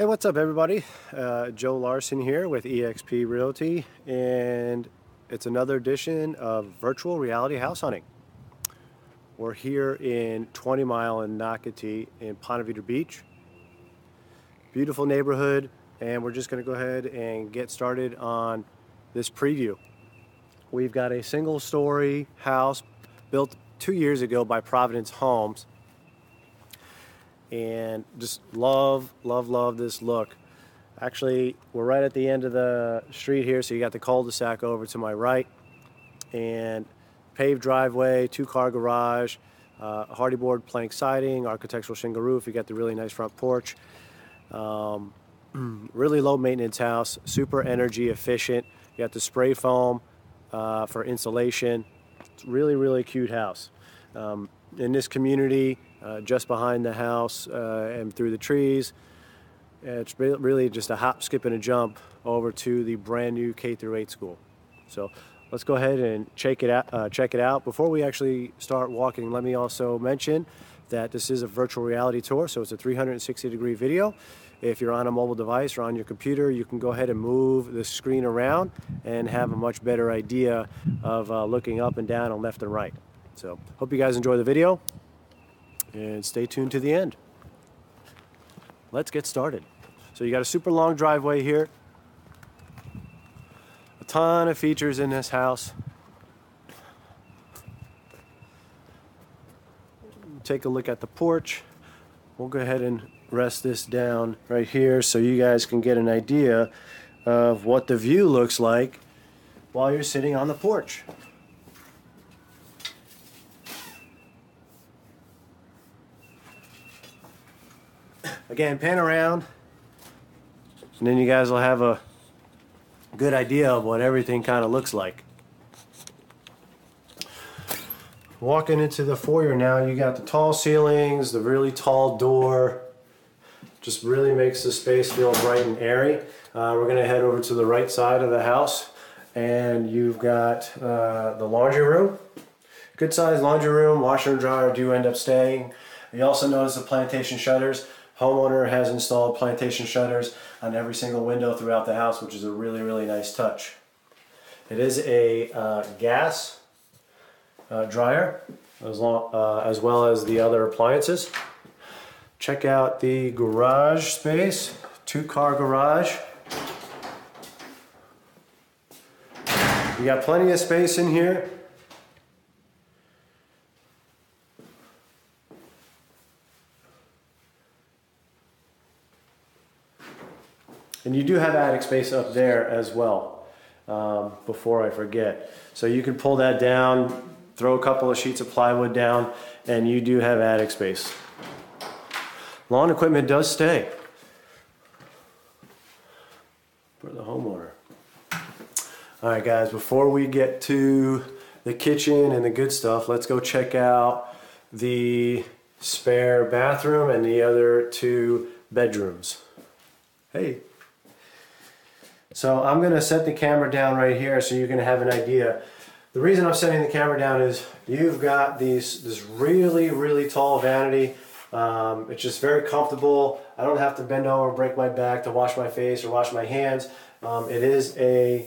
Hey, what's up, everybody? Uh, Joe Larsen here with eXp Realty, and it's another edition of virtual reality house hunting. We're here in 20 Mile in Nocatee in Ponte Beach. Beautiful neighborhood, and we're just going to go ahead and get started on this preview. We've got a single story house built two years ago by Providence Homes and just love, love, love this look. Actually, we're right at the end of the street here, so you got the cul-de-sac over to my right, and paved driveway, two-car garage, uh, Hardie board plank siding, architectural shingle roof. You got the really nice front porch. Um, really low maintenance house, super energy efficient. You got the spray foam uh, for insulation. It's really, really cute house. Um, in this community, uh, just behind the house uh, and through the trees. It's really just a hop, skip, and a jump over to the brand new K through 8 school. So let's go ahead and check it out. Uh, check it out. Before we actually start walking, let me also mention that this is a virtual reality tour, so it's a 360 degree video. If you're on a mobile device or on your computer, you can go ahead and move the screen around and have a much better idea of uh, looking up and down and left and right. So hope you guys enjoy the video and stay tuned to the end. Let's get started. So you got a super long driveway here. A ton of features in this house. Take a look at the porch. We'll go ahead and rest this down right here so you guys can get an idea of what the view looks like while you're sitting on the porch. Again, pan around, and then you guys will have a good idea of what everything kind of looks like. Walking into the foyer now, you got the tall ceilings, the really tall door, just really makes the space feel bright and airy. Uh, we're gonna head over to the right side of the house and you've got uh, the laundry room. Good sized laundry room, washer and dryer do end up staying. You also notice the plantation shutters. Homeowner has installed plantation shutters on every single window throughout the house, which is a really, really nice touch. It is a uh, gas uh, dryer, as, long, uh, as well as the other appliances. Check out the garage space, two car garage. You got plenty of space in here. And you do have attic space up there as well, um, before I forget. So you can pull that down, throw a couple of sheets of plywood down, and you do have attic space. Lawn equipment does stay for the homeowner. All right, guys, before we get to the kitchen and the good stuff, let's go check out the spare bathroom and the other two bedrooms. Hey. So I'm going to set the camera down right here so you can have an idea. The reason I'm setting the camera down is you've got these this really, really tall vanity. Um, it's just very comfortable. I don't have to bend over, or break my back to wash my face or wash my hands. Um, it is a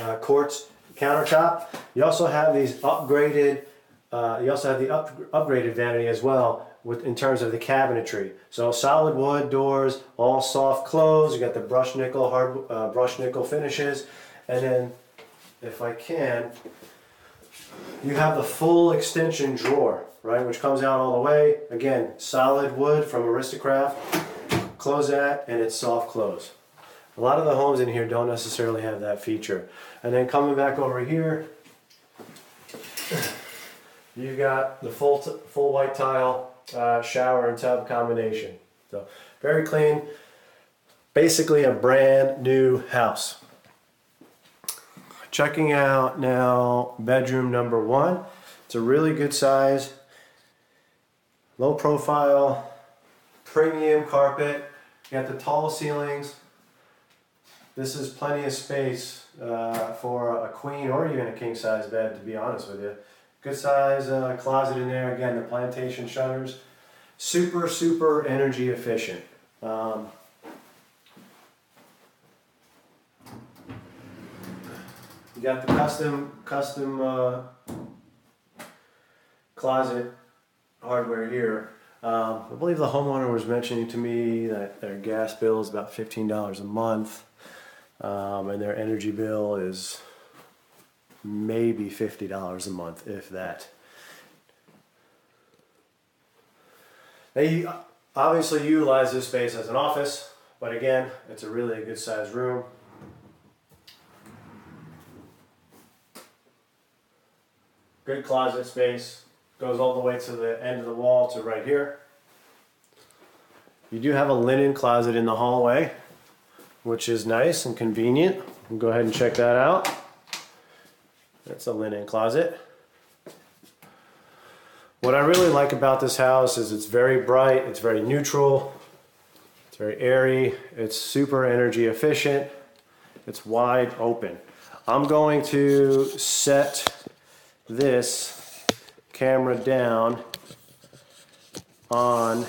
uh, quartz countertop. You also have these upgraded, uh, you also have the up, upgraded vanity as well with in terms of the cabinetry. So solid wood doors, all soft close. You got the brush nickel, hard uh, brush nickel finishes, and then if I can, you have the full extension drawer, right, which comes out all the way. Again, solid wood from Aristokraft. Close that, and it's soft close. A lot of the homes in here don't necessarily have that feature. And then coming back over here, you got the full full white tile uh, shower and tub combination. So very clean, basically a brand new house. Checking out now bedroom number one. It's a really good size, low profile, premium carpet. You got the tall ceilings. This is plenty of space uh, for a queen or even a king size bed, to be honest with you. Good size uh, closet in there. Again, the plantation shutters. Super, super energy efficient. Um, you got the custom custom uh, closet hardware here. Um, I believe the homeowner was mentioning to me that their gas bill is about fifteen dollars a month, um, and their energy bill is maybe fifty dollars a month, if that. They obviously utilize this space as an office, but again, it's a really good sized room. Good closet space. Goes all the way to the end of the wall to right here. You do have a linen closet in the hallway, which is nice and convenient. We'll go ahead and check that out. That's a linen closet. What I really like about this house is it's very bright, it's very neutral, it's very airy, it's super energy efficient, it's wide open. I'm going to set this camera down on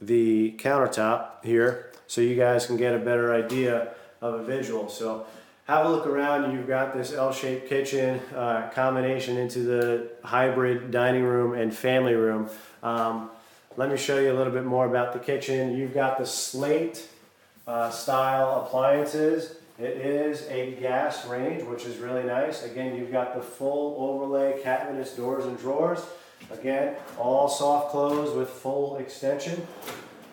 the countertop here so you guys can get a better idea of a visual. So have a look around. You've got this L-shaped kitchen uh, combination into the hybrid dining room and family room. Um, let me show you a little bit more about the kitchen. You've got the slate uh, style appliances. It is a gas range, which is really nice. Again, you've got the full overlay cabinet doors and drawers. Again, all soft close with full extension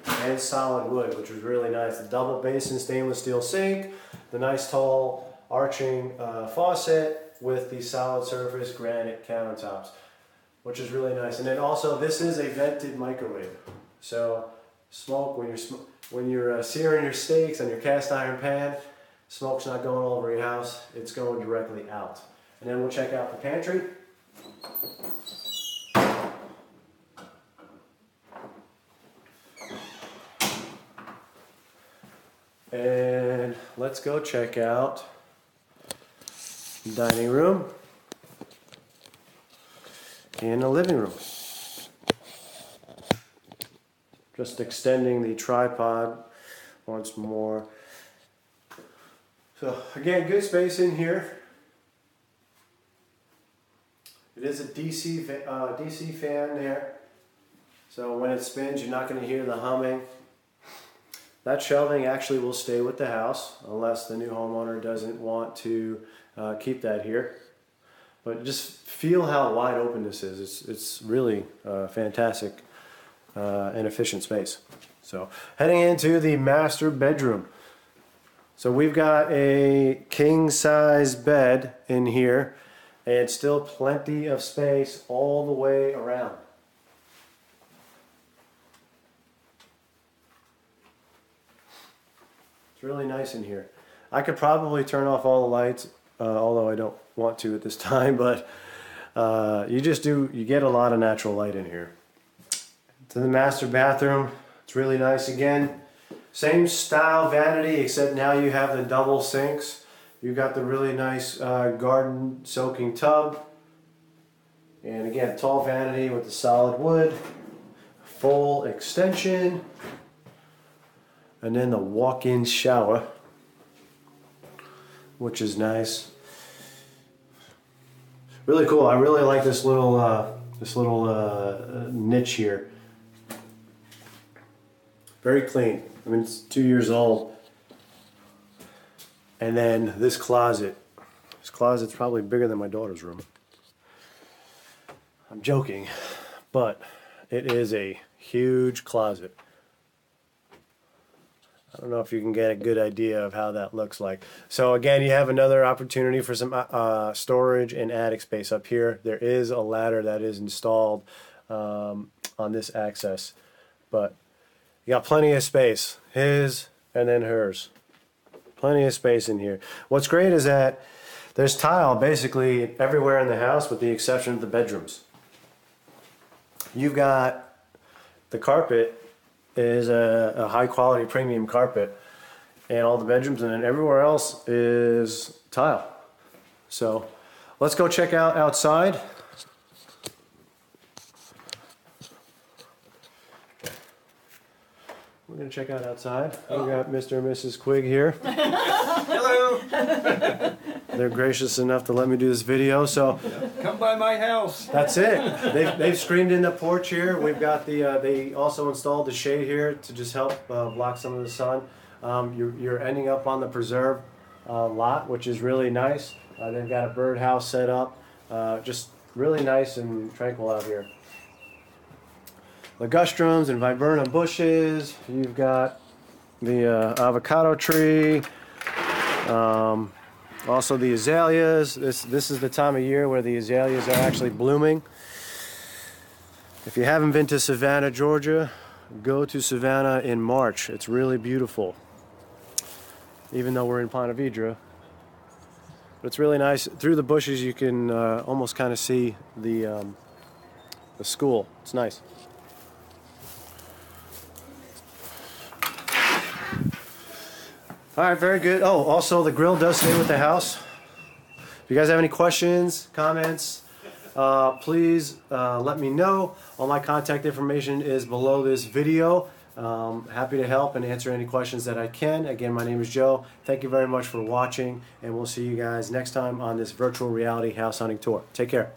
and solid wood, which was really nice. The double basin stainless steel sink, the nice tall arching uh, faucet with the solid surface granite countertops, which is really nice. And then also, this is a vented microwave. So smoke when you're when you're uh, searing your steaks on your cast iron pan, smoke's not going all over your house. It's going directly out. And then we'll check out the pantry. And let's go check out dining room and the living room. Just extending the tripod once more. So again, good space in here. It is a DC, uh, DC fan there. So when it spins, you're not going to hear the humming. That shelving actually will stay with the house unless the new homeowner doesn't want to uh, keep that here. But just feel how wide open this is. It's, it's really uh, fantastic uh, and efficient space. So heading into the master bedroom. So we've got a king size bed in here and still plenty of space all the way around. Really nice in here. I could probably turn off all the lights, uh, although I don't want to at this time, but uh, you just do, you get a lot of natural light in here. To the master bathroom, it's really nice again. Same style vanity, except now you have the double sinks. You've got the really nice uh, garden soaking tub. And again, tall vanity with the solid wood. Full extension and then the walk-in shower which is nice. Really cool. I really like this little uh, this little uh, niche here. Very clean. I mean it's two years old. And then this closet. This closet's probably bigger than my daughter's room. I'm joking but it is a huge closet I don't know if you can get a good idea of how that looks like. So again, you have another opportunity for some uh, uh, storage and attic space up here. There is a ladder that is installed um, on this access, but you got plenty of space. His and then hers. Plenty of space in here. What's great is that there's tile basically everywhere in the house with the exception of the bedrooms. You've got the carpet is a, a high quality premium carpet and all the bedrooms and then everywhere else is tile. So let's go check out outside. we're gonna check out outside. We oh. got Mr. and Mrs. Quigg here. Hello. They're gracious enough to let me do this video, so Come by my house. that's it. They've, they've screened in the porch here. We've got the, uh, they also installed the shade here to just help uh, block some of the sun. Um, you're, you're ending up on the preserve uh, lot, which is really nice. Uh, they've got a birdhouse set up, uh, just really nice and tranquil out here. Ligustrums and viburnum bushes. You've got the uh, avocado tree. Um, also the azaleas. This this is the time of year where the azaleas are actually blooming. If you haven't been to Savannah, Georgia, go to Savannah in March. It's really beautiful. Even though we're in Ponte Vedra. But it's really nice. Through the bushes you can uh, almost kind of see the um, the school. It's nice. All right, very good. Oh, also the grill does stay with the house. If you guys have any questions, comments, uh, please uh, let me know. All my contact information is below this video. Um, happy to help and answer any questions that I can. Again, my name is Joe. Thank you very much for watching, and we'll see you guys next time on this virtual reality house hunting tour. Take care.